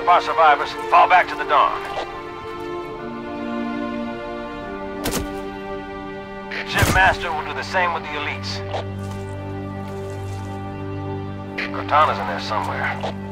Up our survivors, fall back to the dawn. Ship Master will do the same with the elites. Cortana's in there somewhere.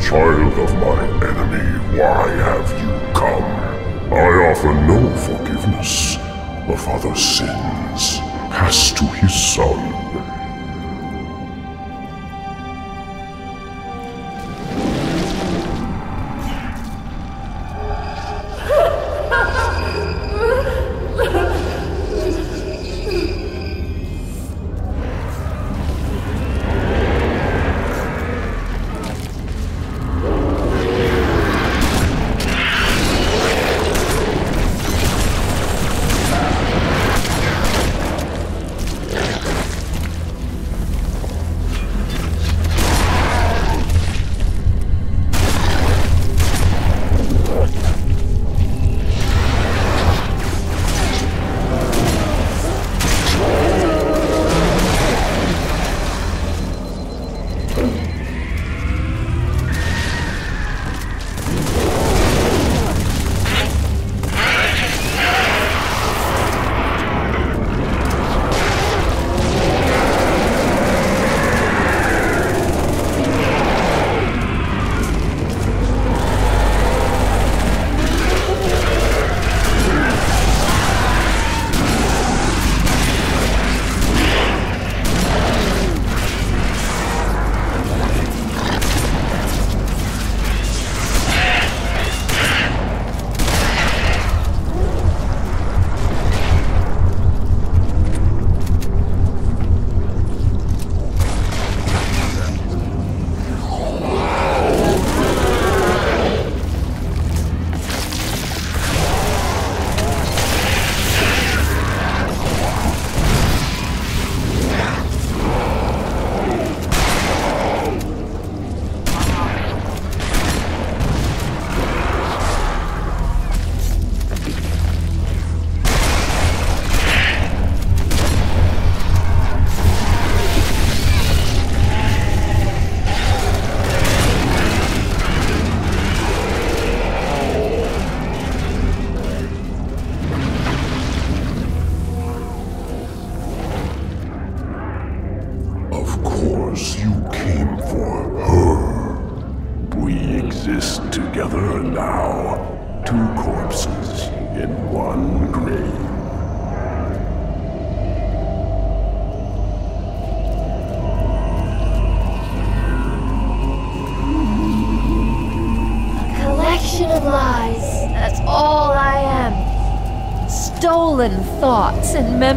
Child of my enemy, why have you come? I offer no forgiveness. A father's sins pass to his son.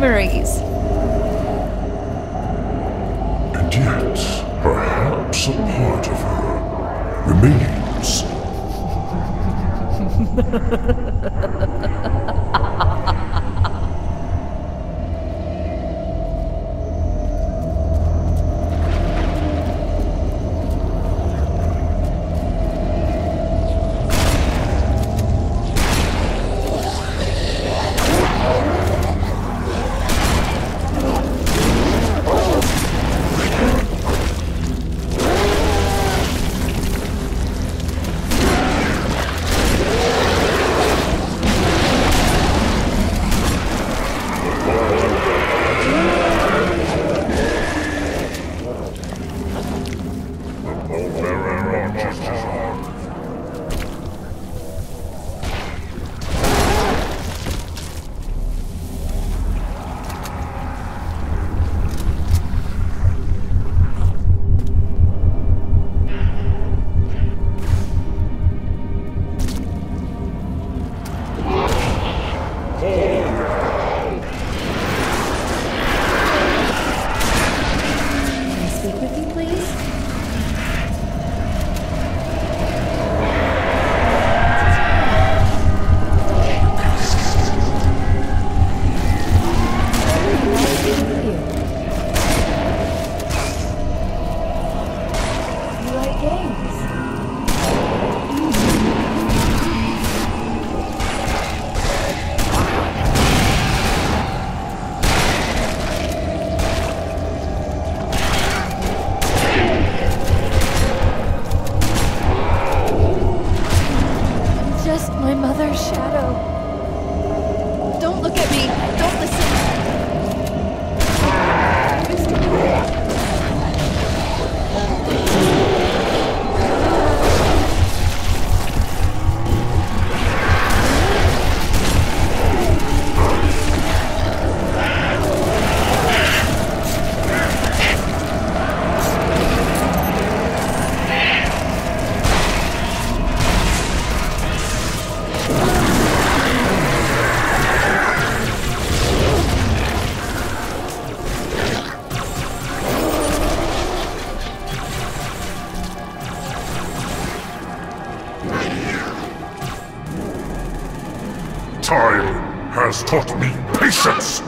Memories. And yet, perhaps a part of her remains. taught me patience,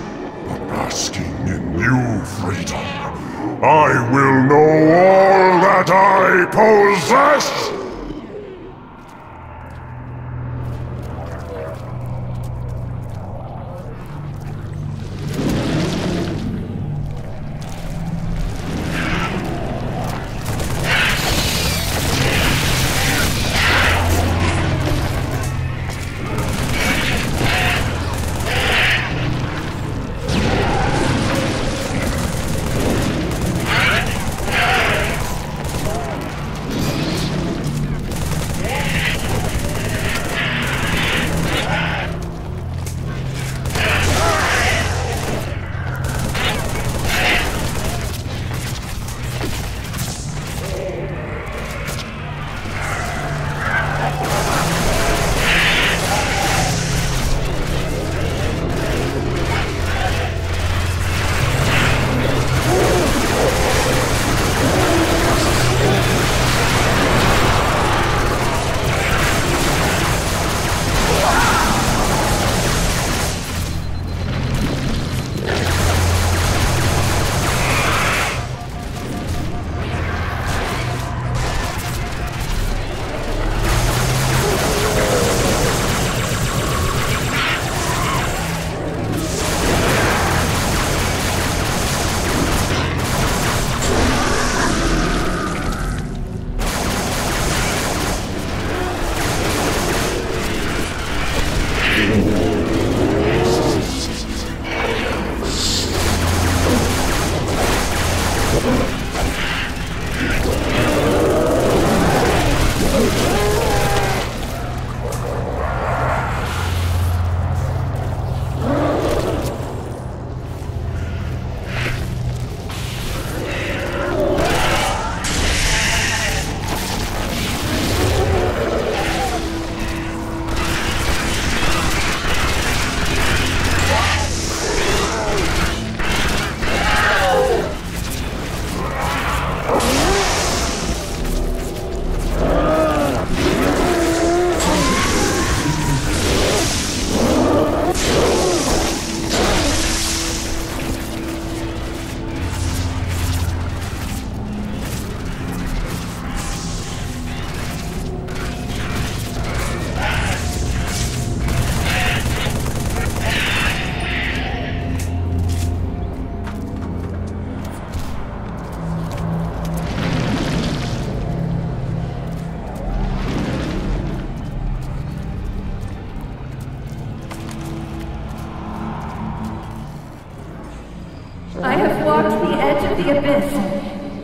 the abyss.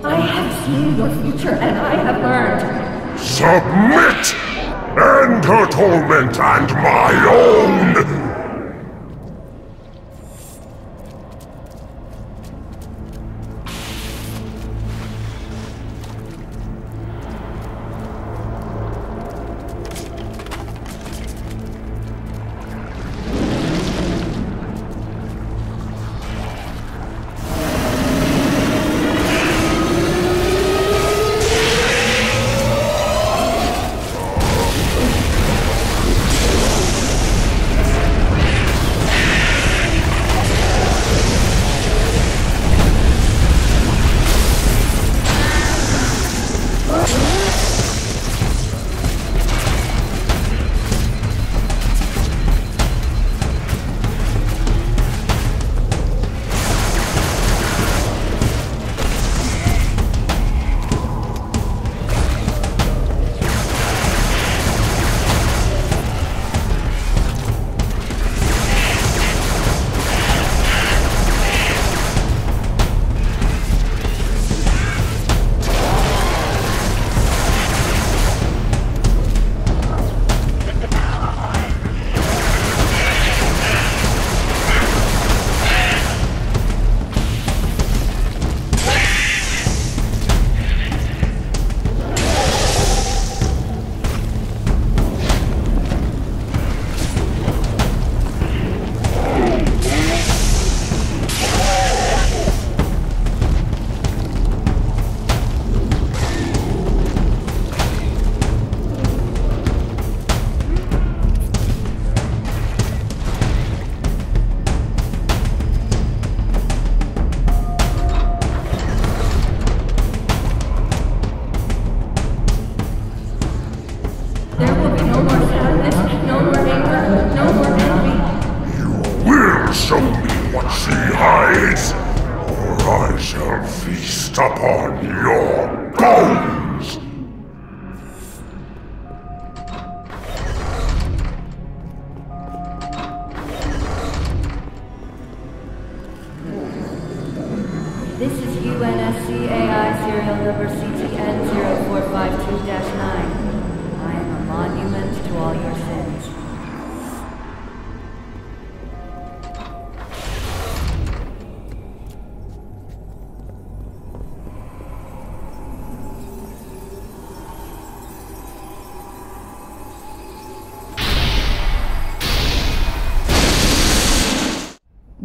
I have seen your future, and I have learned. Submit! End her torment and my own!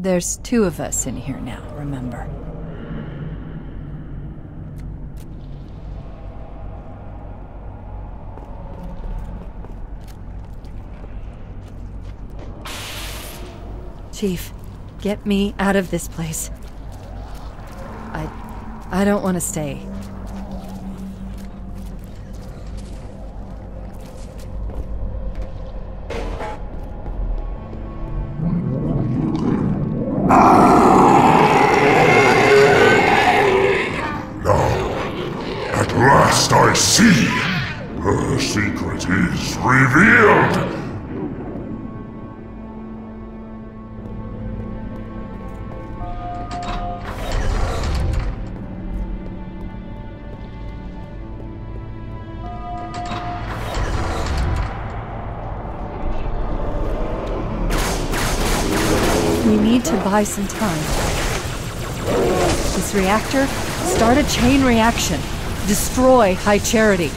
There's two of us in here now, remember? Chief, get me out of this place. I. I don't want to stay. I see! Her secret is revealed! We need to buy some time. This reactor, start a chain reaction. Destroy High Charity.